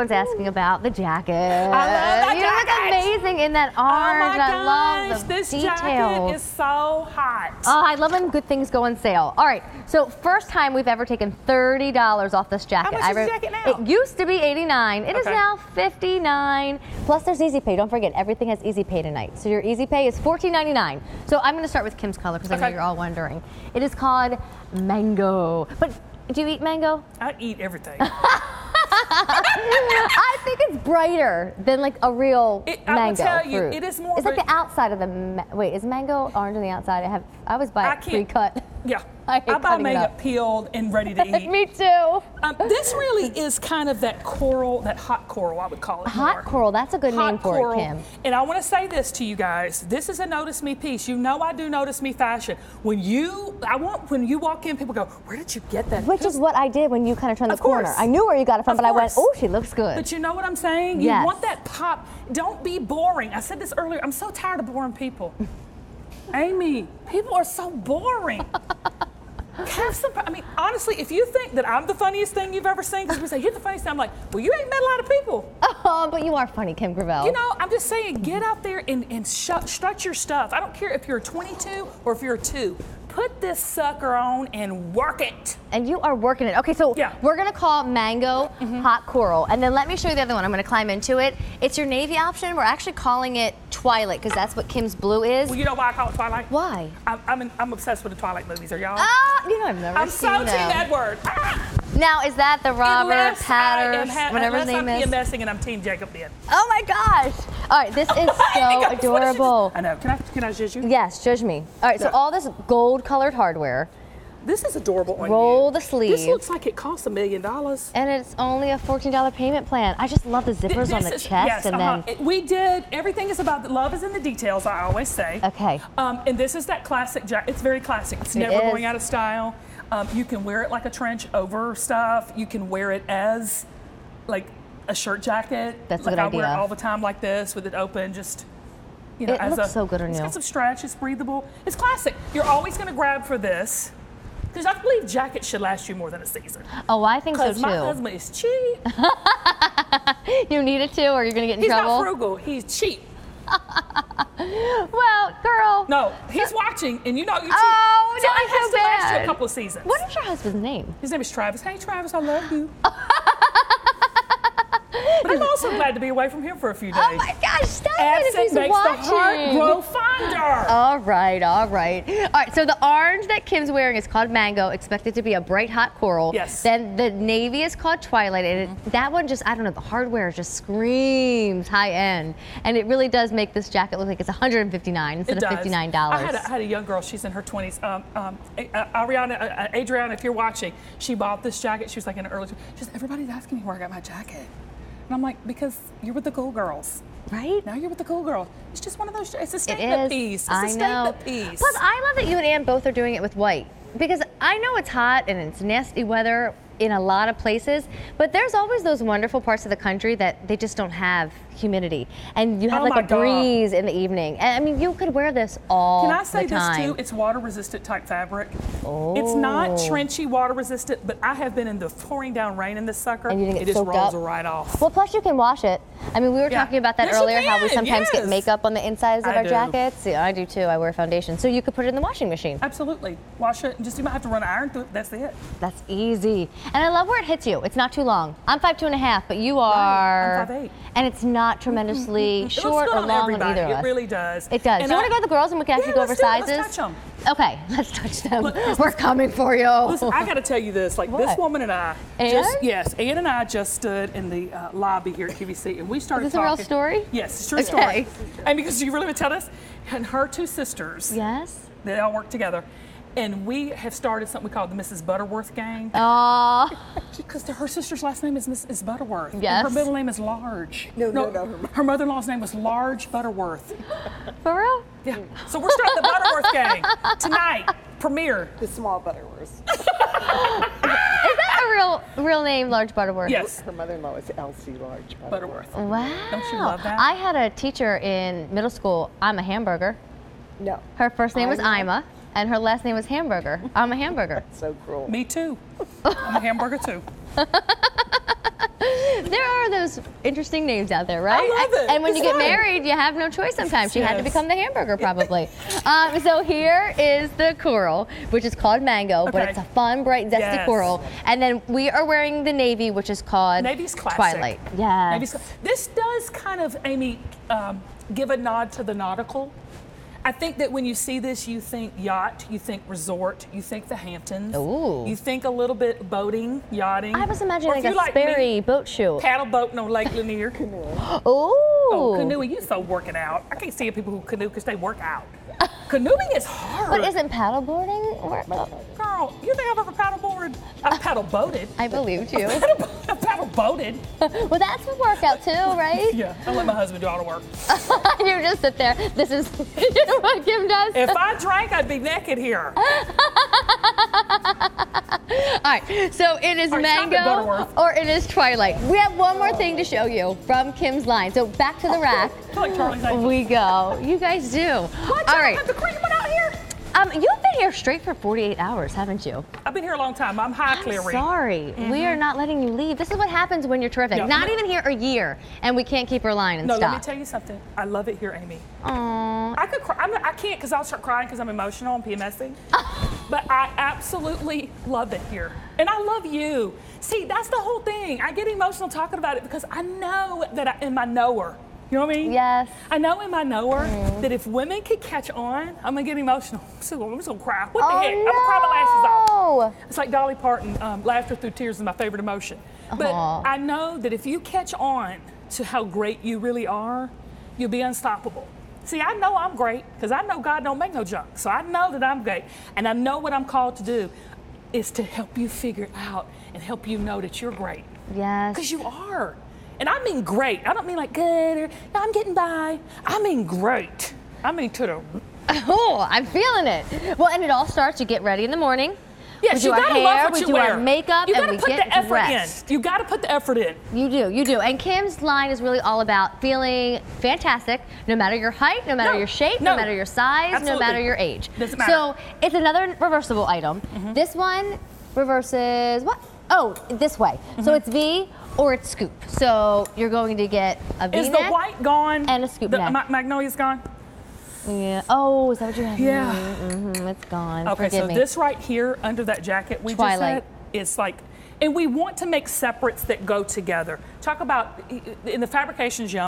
Everyone's asking about the jacket. I love that you jacket. look amazing in that Oh orange. my I love the this details. jacket is so hot. Oh, I love when good things go on sale. All right, so first time we've ever taken thirty dollars off this jacket. How much I is the jacket now? It used to be eighty-nine. It is Okay. now fifty-nine. Plus, there's Easy Pay. Don't forget, everything has Easy Pay tonight. So your Easy Pay is fourteen ninety-nine. So I'm going to start with Kim's color because I know you're all wondering. It is called mango. But do you eat mango? I eat everything. I think it's brighter than like a real It- I will mango tell you, fruit. it is more It's like the outside of the. Ma- wait, is mango orange on the outside? I have. I always buy I it can't- pre-cut. yeah. I hate buy cutting it mango up. peeled and ready to eat. Me too. Um, this really is kind of that coral, that hot coral, I would call it. Hot more. coral. That's a good Hot name for coral. it, Kim. And I want to say this to you guys. This is a notice me piece. You know I do notice me fashion. When you, I want when you walk in, people go, "Where did you get that?" Which is what I did when you kind of turned the corner. I knew where you got it from, Of but I went, "Oh, she looks good." But you know what I'm saying? Yes. You want that pop. Don't be boring. I said this earlier. I'm so tired of boring people. Amy, people are so boring. Have some. I mean, honestly, if you think that I'm the funniest thing you've ever seen, because we say you're the funniest thing, I'm like, well, you ain't met a lot of people. oh, but you are funny, Kim Gravel. You know, I'm just saying, get out there and, and shut, strut your stuff. I don't care if you're 22 or if you're two. Put this sucker on and work it. and you are working it. Okay, so Yeah. We're gonna call mango hot coral, and then let me show you the other one. I'm gonna climb into it. It's your navy option. We're actually calling it Twilight because that's what Kim's blue is. Well, you know why I call it Twilight? Why? I'm, I'm, in, I'm obsessed with the Twilight movies. Are y'all? Ah, you know I've never I'm seen so Team. Edward. Now is that the Robert Unless I Patters, ha- whatever his name I'm is? PMSing and I'm Team Jacob Ben. Oh my gosh! All right, this is so God, what is this? adorable. I know. Can I can I judge you? Yes, judge me. All right, so all this gold-colored hardware, This is adorable on Roll you. the sleeve. This looks like it costs a million dollars. and it's only a $14 payment plan. I just love the zippers on This the is- chest, yes, and uh-huh. then It- we did everything is about the love is in the details. I always say. Okay. Um, and this is that classic jacket. It's very classic. It's It never is. going out of style. Um, you can wear it like a trench over stuff. You can wear it as like a shirt jacket. That's a like good I wear it all the time like this with it open. Just you know, It as looks a, so good on it's you. got some stretch. It's breathable. It's classic. You're always going to grab for this. Because I believe jackets should last you more than a season. oh, I think so Because my too. husband is cheap. You need it too, or you're gonna get in He's trouble. He's not frugal. He's cheap. Well, girl. No, he's watching, and you know you're cheap. Oh, so no, it has feel to last you a couple of seasons. What is your husband's name? His name is Travis. Hey, Travis, I love you. but I'm also glad to be away from him for a few days. Oh my gosh, stop it if Absent he's makes watching. the heart grow fonder. All right, all right. All right, so the orange that Kim's wearing is called Mango, expected to be a bright hot coral. Yes. Then the navy is called Twilight, and it, that one just, I don't know, the hardware just screams high end. And it really does make this jacket look like it's 159 instead It of $59. I had, a, I had a young girl. She's in her 20s. Um, um, uh, Ariana, uh, Adriana, if you're watching, she bought this jacket. She was like in her early. She said, "Everybody's asking me where I got my jacket," and I'm like, "Because you're with the cool girls. right? Now you're with the cool girls. It's just one of those. It's a statement is. piece. It's I a know. statement piece. Plus, I love that you and Ann both are doing it with white because I know it's hot and it's nasty weather in a lot of places, but there's always those wonderful parts of the country that they just don't have humidity, and you have Oh like a God. breeze in the evening. And I mean, you could wear this all Can I say this too? It's water resistant type fabric. It's not Oh. trenchy water resistant, but I have been in the pouring down rain in this sucker. And you didn't get it just soaked rolls up? right off. Well, plus you can wash it. I mean, we were Yeah. talking about that Yes, earlier. How we sometimes get makeup on the insides of I our do. jackets. Yeah, I do too. I wear foundation, so you could put it in the washing machine. Absolutely. Wash it. and Just you might have to run an iron through it. That's it. That's easy. And I love where it hits you. It's not too long. I'm five two and a half, but you are. I'm are. 5'8". And it's not tremendously short or long on either of It really does. It does. And do you want to go to the girls and we can actually Yeah, go over let's do it. sizes? Let's touch 'em. Okay, let's touch them. Look, We're coming for you. Listen, I got to tell you this. Like this woman and I, Ann? just yes, Ann and I just stood in the uh, lobby here at QVC, and we started Is this a real story? Yes, it's a true Okay. story. And because you really would tell us, and her two sisters, yes. they all work together, and we have started something we call the Mrs. Butterworth gang. Aw. Because her sister's last name is Miss is Butterworth. and Yes. her middle name is Large. No, no, no, her- Her mother-in-law's name was Large Butterworth. for real? Yeah. So we're starting the Butterworth gang tonight. Premiere. The small Butterworth. Is that a real real name, Large Butterworth? Yes. Her mother-in-law is Elsie Large Butterworth. Wow. Don't you love that? I had a teacher in middle school. I'm a hamburger. No. Her first name was Ima? Ima, and her last name was Hamburger. I'm a hamburger. So cruel. Me too. I'm a hamburger too. There are those interesting names out there, right? I love it. And when It's you get fun. married, you have no choice sometimes. She had to become the hamburger, probably. um, so here is the coral, which is called mango, but Okay. it's a fun, bright, zesty Yes. coral. And then we are wearing the navy, which is called Navy's classic. Twilight. Yeah. Navy's, this does kind of, Amy, um, give a nod to the nautical. I think that when you see this, you think yacht, you think resort, you think the Hamptons. Ooh. You think a little bit boating, yachting. I was imagining like a like me, boat shoe. paddle boating on Lake Lanier. canoe. Oh, Ooh. Oh, canoeing, you so working out. I can't see people who canoe because they work out. Canoeing is hard. But isn't paddleboarding? Girl, you think I've ever paddleboarded? I've uh, paddle boated. I believed you. I've boated. well, that's a workout too, right? Yeah, I let my husband do all the work. you just sit there. This is you know what Kim does. If I drank, I'd be naked here. All right, so it is right, mango or it is twilight. We have one more thing to show you from Kim's line. So back to the rack like Charlie's we go. You guys do. What? All right. Have the cream one out here? Um, you've been here straight for 48 hours, haven't you? I've been here a long time. I'm high I'm clearing. sorry. We are not letting you leave. This is what happens when you're terrific. No, not no. even here a year, and we can't keep her line and No, let me tell you something. I love it here, Amy. Aw. I could cry. I'm I can't because I'll start crying because I'm emotional and PMSing. but I absolutely love it here. And I love you. See, that's the whole thing. I get emotional talking about it because I know that I, in my knower, you know what I mean? Yes. I know in my knower that if women could catch on, I'm gonna get emotional. I'm just gonna, I'm just gonna cry. What the Oh, heck? I'm gonna cry my lashes off. no. It's like Dolly Parton, um, laughter through tears is my favorite emotion. But Aw. I know that if you catch on to how great you really are, you'll be unstoppable. See, I know I'm great because I know God don't make no junk. So I know that I'm great. And I know what I'm called to do is to help you figure out and help you know that you're great. Yes. Because you are. And I mean great. I don't mean like good or no, I'm getting by. I mean great. I mean to the Oh, I'm feeling it. Well, and it all starts. You get ready in the morning. Yes, we you gotta hair, love what we you do wear. our makeup, you gotta we put get the effort dressed. in. You gotta put the effort in. You do, you do. And Kim's line is really all about feeling fantastic, no matter your height, no matter No, your shape, no, no. matter your size, no matter your age. Doesn't matter. Mm-hmm. So it's another reversible item. This one reverses what? Oh, this way. So Mm-hmm. it's V or it's scoop. So you're going to get a V Is the white gone? and a scoop the neck. Ma- Magnolia's gone? Yeah. Oh, is that what you have? Yeah. Mm-hmm, it's gone. Okay, Forgive so me. this right here under that jacket we Twilight. just said is like, and we want to make separates that go together. Talk about in the fabrications young.